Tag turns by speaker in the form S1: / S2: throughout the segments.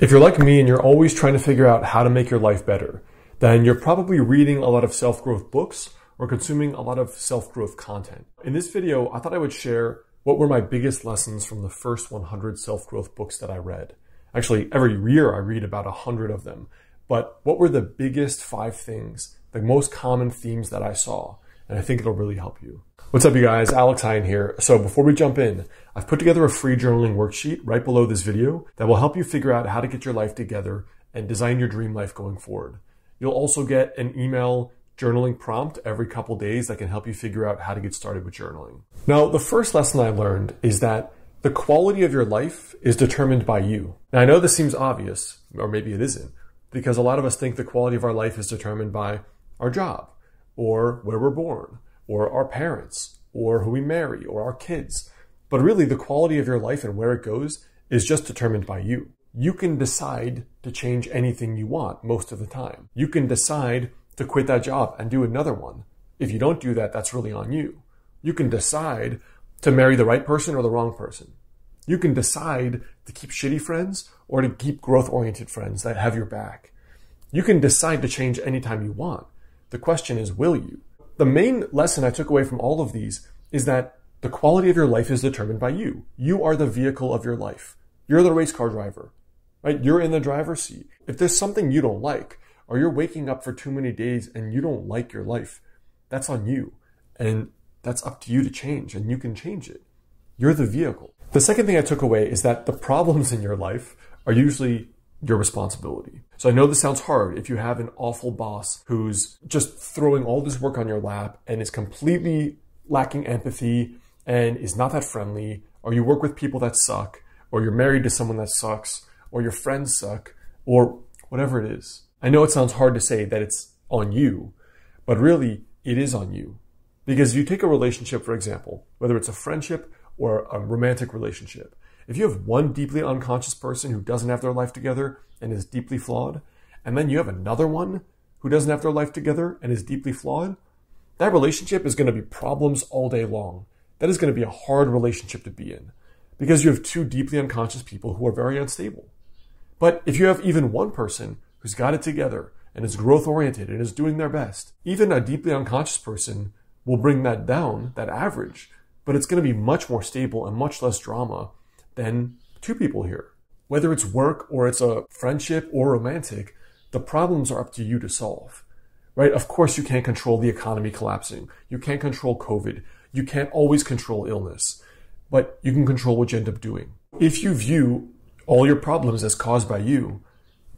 S1: If you're like me and you're always trying to figure out how to make your life better, then you're probably reading a lot of self-growth books or consuming a lot of self-growth content. In this video, I thought I would share what were my biggest lessons from the first 100 self-growth books that I read. Actually, every year I read about 100 of them. But what were the biggest five things, the most common themes that I saw? And I think it'll really help you. What's up, you guys? Alex Heyne here. So before we jump in, I've put together a free journaling worksheet right below this video that will help you figure out how to get your life together and design your dream life going forward. You'll also get an email journaling prompt every couple days that can help you figure out how to get started with journaling. Now, the first lesson I learned is that the quality of your life is determined by you. Now, I know this seems obvious, or maybe it isn't, because a lot of us think the quality of our life is determined by our job, or where we're born, or our parents, or who we marry, or our kids. But really, the quality of your life and where it goes is just determined by you. You can decide to change anything you want most of the time. You can decide to quit that job and do another one. If you don't do that, that's really on you. You can decide to marry the right person or the wrong person. You can decide to keep shitty friends or to keep growth oriented friends that have your back. You can decide to change anytime you want. The question is, will you? The main lesson I took away from all of these is that the quality of your life is determined by you. You are the vehicle of your life. You're the race car driver, right? You're in the driver's seat. If there's something you don't like, or you're waking up for too many days and you don't like your life, that's on you. And that's up to you to change and you can change it. You're the vehicle. The second thing I took away is that the problems in your life are usually your responsibility. So I know this sounds hard if you have an awful boss who's just throwing all this work on your lap and is completely lacking empathy and is not that friendly, or you work with people that suck, or you're married to someone that sucks, or your friends suck, or whatever it is. I know it sounds hard to say that it's on you, but really it is on you. Because if you take a relationship, for example, whether it's a friendship or a romantic relationship, if you have one deeply unconscious person who doesn't have their life together and is deeply flawed, and then you have another one who doesn't have their life together and is deeply flawed, that relationship is going to be problems all day long. That is going to be a hard relationship to be in because you have two deeply unconscious people who are very unstable. But if you have even one person who's got it together and is growth oriented and is doing their best, even a deeply unconscious person will bring that down, that average, but it's going to be much more stable and much less drama than two people here. Whether it's work or it's a friendship or romantic, the problems are up to you to solve. Right? Of course, you can't control the economy collapsing. You can't control COVID. You can't always control illness, but you can control what you end up doing. If you view all your problems as caused by you,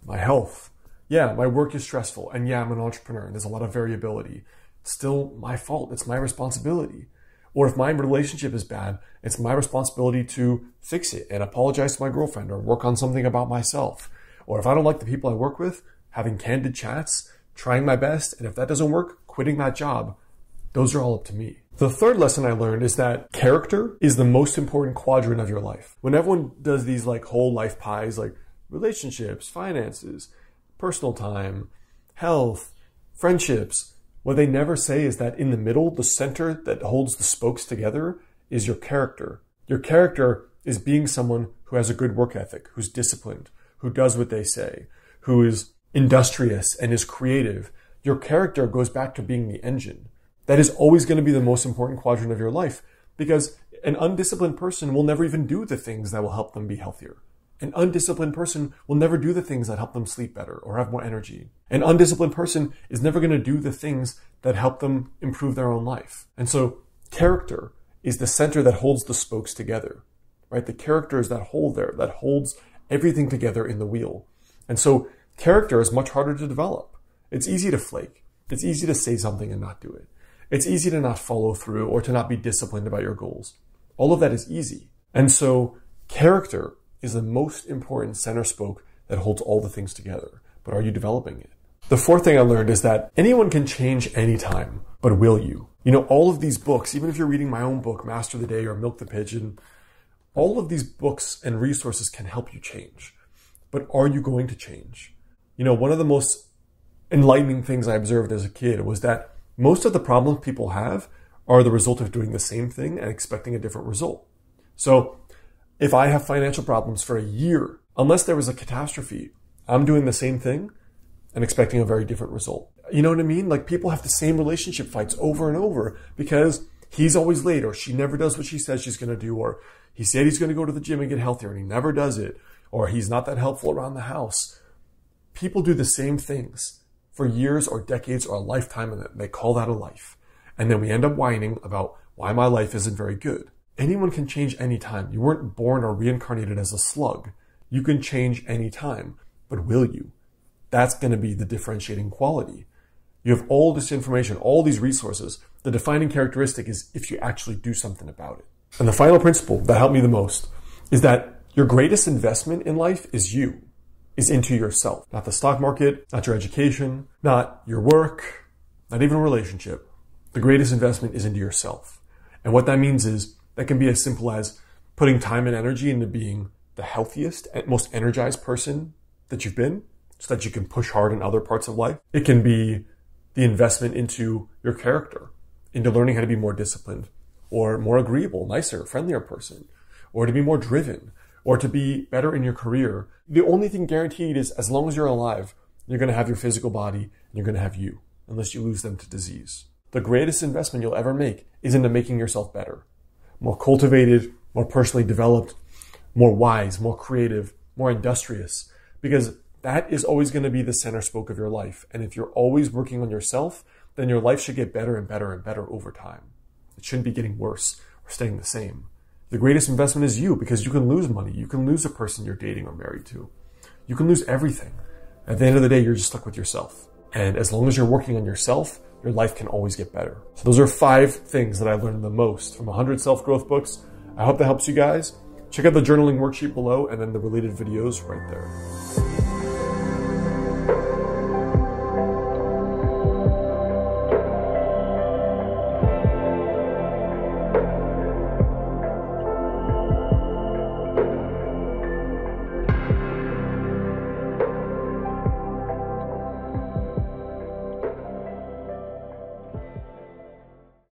S1: my health, yeah, my work is stressful, and yeah, I'm an entrepreneur, and there's a lot of variability. Still my fault. It's my responsibility. Or if my relationship is bad, it's my responsibility to fix it and apologize to my girlfriend or work on something about myself. Or if I don't like the people I work with, having candid chats, trying my best, and if that doesn't work, quitting that job. Those are all up to me. The third lesson I learned is that character is the most important quadrant of your life. When everyone does these like whole life pies, like relationships, finances, personal time, health, friendships, what they never say is that in the middle, the center that holds the spokes together is your character. Your character is being someone who has a good work ethic, who's disciplined, who does what they say, who is industrious and is creative. Your character goes back to being the engine. That is always going to be the most important quadrant of your life because an undisciplined person will never even do the things that will help them be healthier. An undisciplined person will never do the things that help them sleep better or have more energy. An undisciplined person is never going to do the things that help them improve their own life. And so character is the center that holds the spokes together, right? The character is that hole there that holds everything together in the wheel. And so character is much harder to develop. It's easy to flake. It's easy to say something and not do it. It's easy to not follow through or to not be disciplined about your goals. All of that is easy. And so character is the most important center spoke that holds all the things together. But are you developing it? The fourth thing I learned is that anyone can change anytime, but will you? You know, all of these books, even if you're reading my own book, Master the Day or Milk the Pigeon, all of these books and resources can help you change. But are you going to change? You know, one of the most enlightening things I observed as a kid was that most of the problems people have are the result of doing the same thing and expecting a different result. So if I have financial problems for a year unless there was a catastrophe, I'm doing the same thing and expecting a very different result. You know what I mean? Like people have the same relationship fights over and over because he's always late or she never does what she says she's going to do or he said he's going to go to the gym and get healthier and he never does it or he's not that helpful around the house. People do the same things for years or decades or a lifetime and they call that a life. And then we end up whining about why my life isn't very good. Anyone can change anytime. You weren't born or reincarnated as a slug. You can change anytime, but will you? That's going to be the differentiating quality. You have all this information, all these resources. The defining characteristic is if you actually do something about it. And the final principle that helped me the most is that your greatest investment in life is you, is into yourself, not the stock market, not your education, not your work, not even a relationship. The greatest investment is into yourself. And what that means is that can be as simple as putting time and energy into being the healthiest and most energized person that you've been so that you can push hard in other parts of life. It can be the investment into your character, into learning how to be more disciplined or more agreeable, nicer, friendlier person, or to be more driven, or to be better in your career. The only thing guaranteed is as long as you're alive, you're going to have your physical body and you're going to have you, unless you lose them to disease. The greatest investment you'll ever make is into making yourself better, more cultivated, more personally developed, more wise, more creative, more industrious, because that is always going to be the center spoke of your life. And if you're always working on yourself, then your life should get better and better and better over time. It shouldn't be getting worse or staying the same. The greatest investment is you because you can lose money. You can lose a person you're dating or married to. You can lose everything. At the end of the day, you're just stuck with yourself. And as long as you're working on yourself, your life can always get better. So those are five things that I learned the most from 100 self-growth books. I hope that helps you guys. Check out the journaling worksheet below and then the related videos right there.